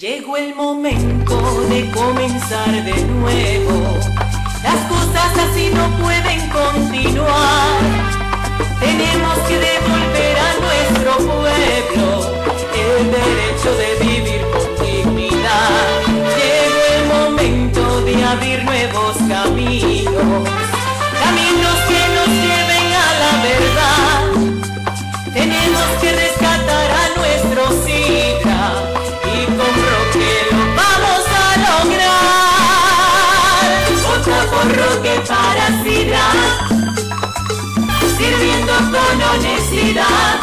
Llegó el momento de comenzar de nuevo. Las cosas así no pueden continuar. Tenemos que devolver a nuestro pueblo el derecho de vivir con dignidad. Llegó el momento de abrir nuevos caminos, caminos que para sidra, sirviendo con honestidad.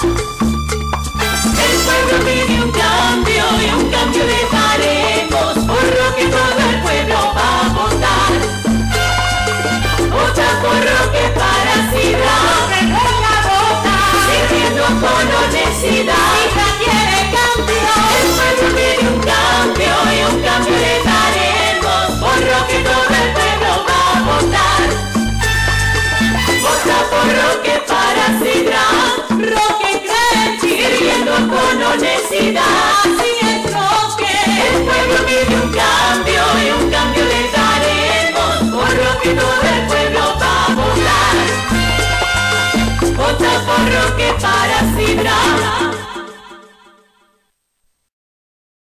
El pueblo pide un cambio y un cambio dejaremos, por lo que todo el pueblo va a votar. Vota por lo que para sidra, sirviendo con honestidad. socorro que para si cibrar